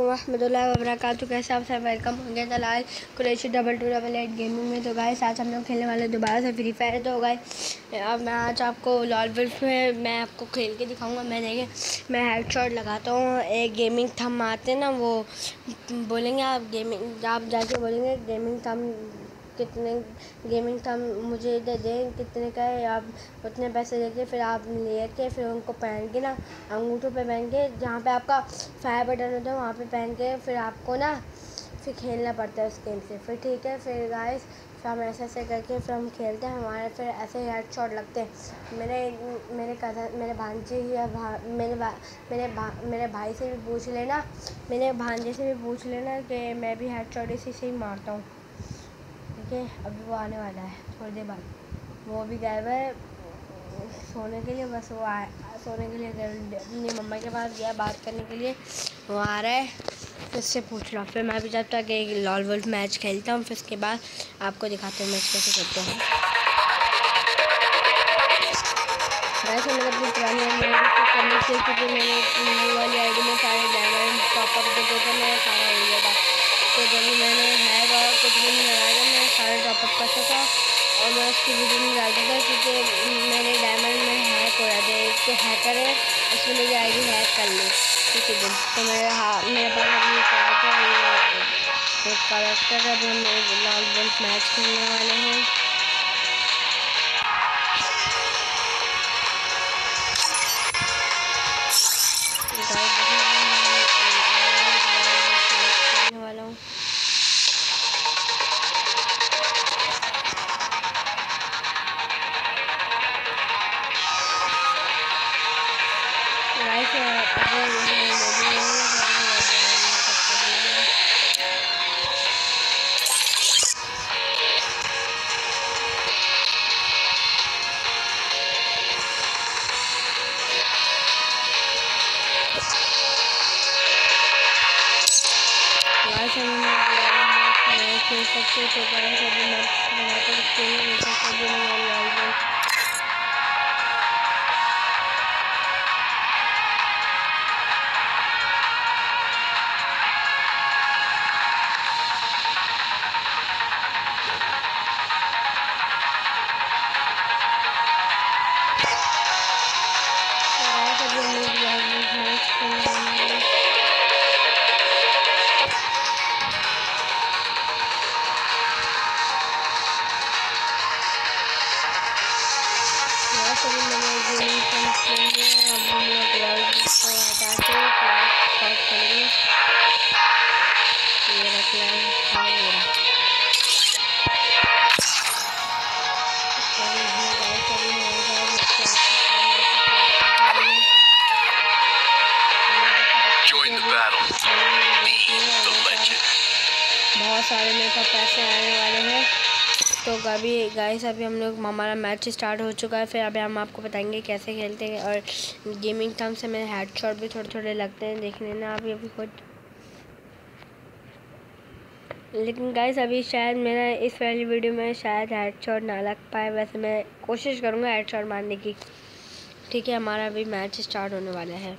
वरहमतुल्लाहि वरक कैसे आप सब वेलकम होंगे तो Lal Qureshi double two double eight gaming में। तो गाइस आज हम लोग खेलने वाले दोबारा से फ्री फायर तो गए अब मैं आज आपको लॉल बिल्फ में मैं आपको खेल के दिखाऊँगा। मैं देखें मैं हेड शॉट लगाता हूँ। एक गेमिंग थम आते ना, वो बोलेंगे आप गेमिंग आप जाके बोलेंगे गेमिंग थम कितने गेमिंग का मुझे दे दें कितने का है आप उतने पैसे देके फिर आप ले के फिर उनको पहन के ना अंगूठों पे पहन के जहाँ पे आपका फायर बटन होता है वहाँ पे पहन के फिर आपको ना फिर खेलना पड़ता है उस गेम से। फिर ठीक है फिर गाइस फिर हम ऐसे ऐसे करके फिर हम खेलते हैं हमारे फिर ऐसे ही हेड शॉट लगते हैं। मेरे मेरे कज़न मेरे भांजे या भा, मेरे भा, मेरे भा, मेरे भाई से भी पूछ लेना मेरे भांजे से भी पूछ लेना कि मैं भी हेड शॉट इसी से ही मारता हूँ। है अभी वो आने वाला है, थोड़ी देर बाद। वो भी गए हुए सोने के लिए, बस वो आए, सोने के लिए अपनी मम्मा के पास गया बात करने के लिए। वो आ रहा है, फिर उससे पूछ रहा फिर मैं भी जब तक एक लॉल वोल्ट मैच खेलता हूँ, फिर उसके बाद आपको दिखाते हैं मैच कैसे खेलते हैं। वैसे अपनी पुरानी क्योंकि मैंने वाली में सारे डायमंड टॉपअप सारा हो गया था। तो जब मैंने है कुछ भी नहीं लगाया मैं सारे ड्रॉपअप कर सका और मैं उसकी वीडियो नहीं डालता था क्योंकि मेरे डायमंड में हैक हो रहा था एक हैकर है उसमें मेरी आई डी हैक कर ली। किसी दिन तो मेरे हाँ मेरे पास अपनी कैरेक्टर एक कैरेक्टर है अभी हम लॉन्ग बल्ट मैच खेलने वाले हैं। खेल सकते तो बड़ा सा भी मैप बनाकर खेल सकते हैं सभी बहुत सारे मेरे पास पैसे आने वाले हैं। तो अभी गाइस अभी हम लोग, हमारा मैच स्टार्ट हो चुका है। फिर अभी हम आपको बताएँगे कैसे खेलते हैं और गेमिंग टर्म से मेरे हेड शॉट भी थोड़े थोड़े लगते हैं देखने ना अभी अभी खुद लेकिन गाइस अभी शायद मेरा इस वाली वीडियो में शायद हेड शॉट ना लग पाए। वैसे मैं कोशिश करूँगा हेड शॉट मारने की। ठीक है, हमारा अभी मैच स्टार्ट होने वाला है।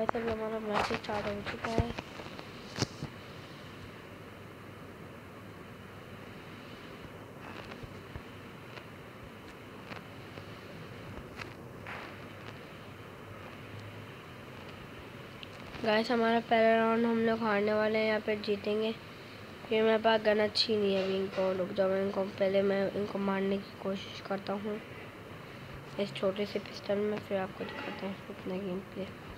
वैसे भी हमारा मैच स्टार्ट हो चुका है। गाइस हमारा पहला राउंड हम लोग हारने वाले हैं, यहाँ पे जीतेंगे। फिर मेरे पास गन अच्छी नहीं है अभी इनको, रुक जाओ, मैं इनको पहले मैं इनको मारने की कोशिश करता हूँ। इस छोटे से पिस्टल में फिर आपको दिखाता हूँ अपना गेम प्ले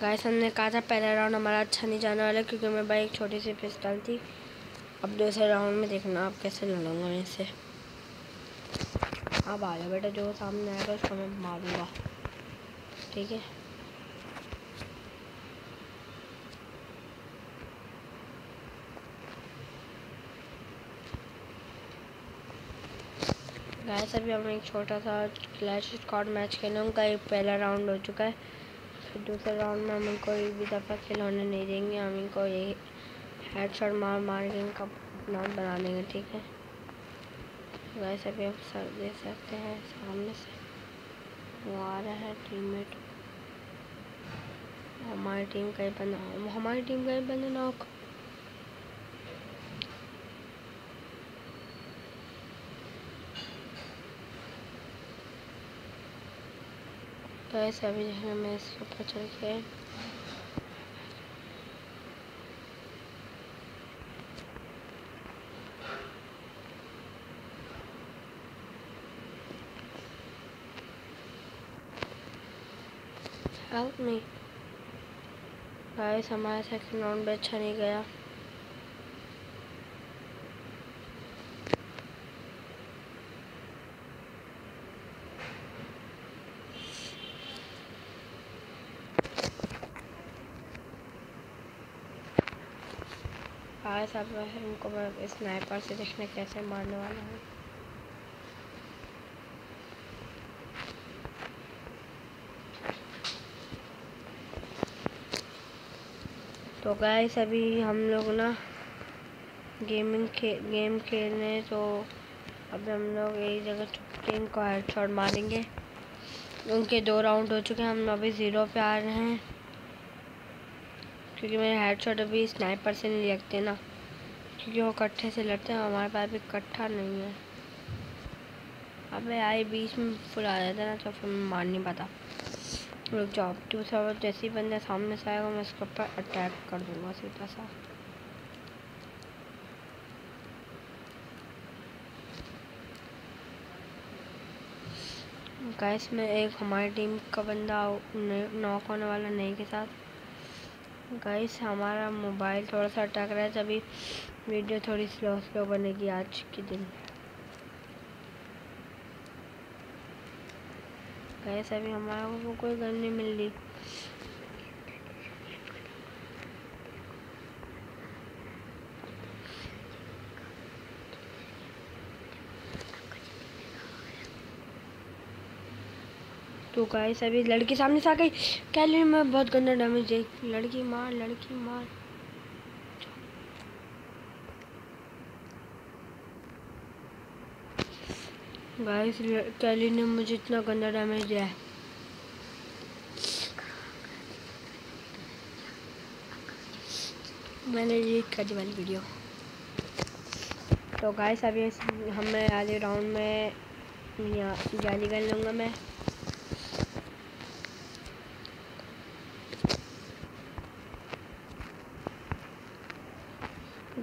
गाइस हमने कहा था पहला राउंड हमारा अच्छा नहीं जाने वाला क्योंकि मेरे भाई एक छोटी सी पिस्टल थी। अब दूसरे राउंड में देखना आप कैसे लड़ूँगा मैं इसे। अब आ जाओ बेटा, जो सामने आएगा उसको मैं मारूँगा। ठीक है? गाइस अभी हम एक छोटा सा क्लैश स्कॉट मैच खेलूँगा। एक पहला राउंड हो चुका है। फिर दूसरे राउंड में हम इनको एक भी दफ़ा खिलौने नहीं देंगे, हम इनको ये हेड शॉट मार मार के इनका नाम बना देंगे, ठीक है? वैसे भी आप सर दे सकते हैं, सामने से वो आ रहा है टीममेट हमारी टीम का ही बंदा हमारी टीम का ही बंदा नॉक तो ऐसा भी जो है मैं इसके ऊपर चढ़ के हेल्प मी गाइस, हमारा सेकंड राउंड भी अच्छा नहीं गया। गाइस अब इनको मैं स्नाइपर से देखने कैसे मारने वाला हूँ। तो गाइस अभी हम लोग ना गेमिंग खे गेम खेल रहे हैं तो अभी हम लोग एक जगह चुपके इनको हेडशॉट मारेंगे। उनके दो राउंड हो चुके हैं, हम अभी ज़ीरो पे आ रहे हैं। क्योंकि मेरे हेड शॉट अभी स्नाइपर से नहीं लगते ना। क्योंकि वो कट्ठे से लड़ते हैं, हमारे पास भी कट्ठा नहीं है। अबे आई बीच में फुल आ जाता ना तो फिर मैं मार नहीं पाता। रुक जाओ दूसरा जैसे ही बंदा सामने से आएगा, मैं उसके ऊपर अटैक कर दूँगा सीधा सा। गैस में एक हमारी टीम का बंदा नॉक होने वाला नहीं के साथ। गैस हमारा मोबाइल थोड़ा सा अटक रहा है तभी वीडियो थोड़ी स्लो स्लो बनेगी आज के दिन। गाइस अभी हमारा को कोई गन नहीं मिल रही। तो गाइस अभी लड़की सामने से आ गई। कैली में बहुत गंदा डैमेज दे लड़की मार लड़की मार। गाइस कैली ने मुझे इतना गंदा डैमेज दिया है। मैंने डिलीट कर दी वाली वीडियो तो गाइस अभी हमें आधे राउंड में जाली कर लूँगा मैं।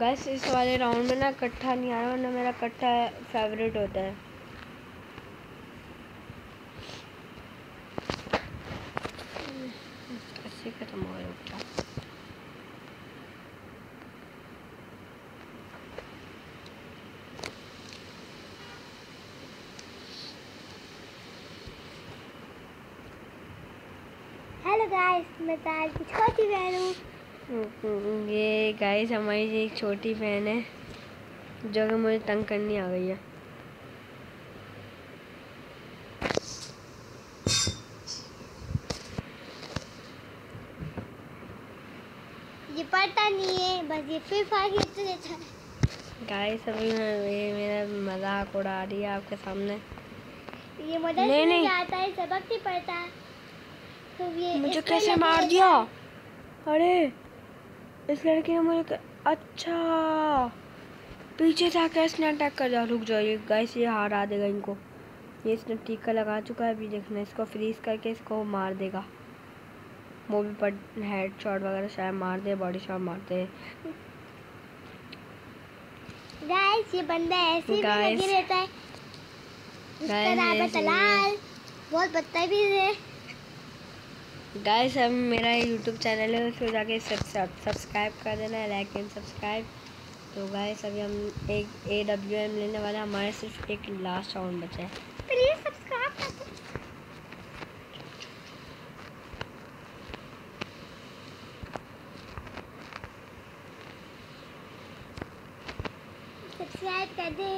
गैस इस वाले राउंड में ना कट्ठा नहीं आ रहा वरना मेरा कट्ठा फेवरेट होता है। ऐसे खत्म हो गया हेलो गाइस मैं ताज की छोटी बहन हूँ। ये गाइस हमारी एक छोटी बहन है जो कि मुझे तंग करनी आ गई है। ये पढ़ता नहीं है बस ये फ्री फायर खेलते रहता है। गाइस अभी मैं ये मेरा मज़ाक उड़ा रही है आपके सामने। ये मदरसे नहीं, नहीं। जाता है सबक नहीं पढ़ता तो ये मुझे कैसे मार दिया? अरे! इस लड़के ने मुझे क- अच्छा पीछे से आकर इसने अटैक कर दिया। रुक जाओ ये गाइस ये हरा देगा इनको। ये इसने टीका लगा चुका है अभी देखना इसको फ्रीज करके इसको मार देगा। वो भी पर हेड शॉट वगैरह शायद मार दे बॉडी शॉट मार दे। गाइस ये बंदा ऐसे ही लगे रहता है। इसका नाम है तलाल बहुत बदतमीज है। गाइस अब मेरा यूट्यूब चैनल है, उसको जाके सब्सक्राइब कर देना लाइक एंड सब्सक्राइब तो गाइस अभी हम एक ए डब्ल्यू एम लेने वाले हैं, हमारे सिर्फ़ एक लास्ट राउंड बचा है। प्लीज़ सब्सक्राइब कर सब्सक्राइब कर दे।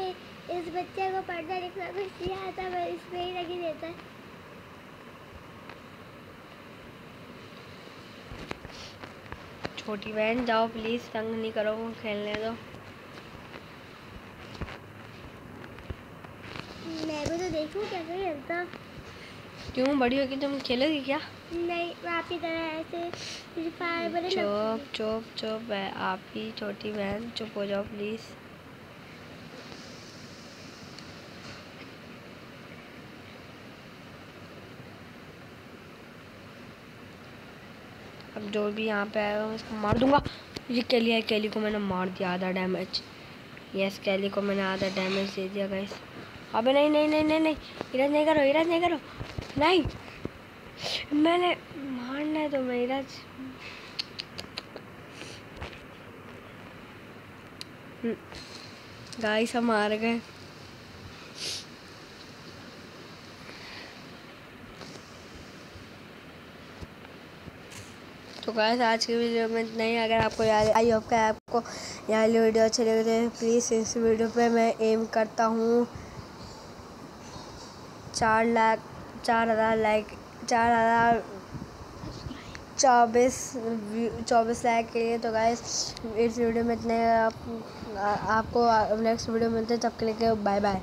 इस बच्चे को पढ़ना लिखना कुछ नहीं आता बस इसमें ही लगी रहता है। छोटी बहन जाओ प्लीज़ तंग नहीं करो खेलने दो। मैं भी तो देखूँ कैसे खेलता। क्यों बड़ी होगी तुम खेलोगी क्या? नहीं मैं आपकी तरह ऐसे फ्री फायर चुप चुप चुप आप ही छोटी बहन चुप हो जाओ प्लीज़ अब जो भी यहाँ पे आएगा मैं उसको मार दूँगा। ये कैली है, कैली को मैंने मार दिया आधा डैमेज यस कैली को मैंने आधा डैमेज दे दिया गाइस अबे नहीं नहीं नहीं नहीं नहीं। इराज नहीं करो, इराज नहीं करो। नहीं। मैंने मारना है तो मैं इराज गाइस हम हार गए। तो गाइस आज की वीडियो में इतना ही। अगर आपको याद आई होप का आपको यह वाली वीडियो अच्छी लगी तो प्लीज़ इस वीडियो पे मैं एम करता हूँ चार लाख चार हज़ार लाइक चार हज़ार चौबीस चौबीस लाख के लिए। तो गाइस इस वीडियो में इतने आप, आपको नेक्स्ट वीडियो मिलते हैं। तब के लिए बाय बाय